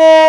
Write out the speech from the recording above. Oh.